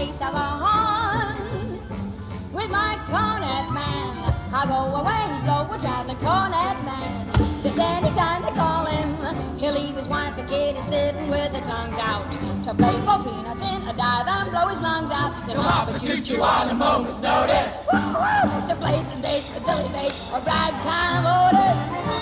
place of a horn. With my cornet man, I go away, he's go with the cornet man. Just any time they call him, he'll leave his wife and kitty sitting with their tongues out. To play for peanuts in a dive and blow his lungs out. Then Papa shoot you on a moment's notice. Woo, woo, to play some dates for Billy Bates or ragtime orders.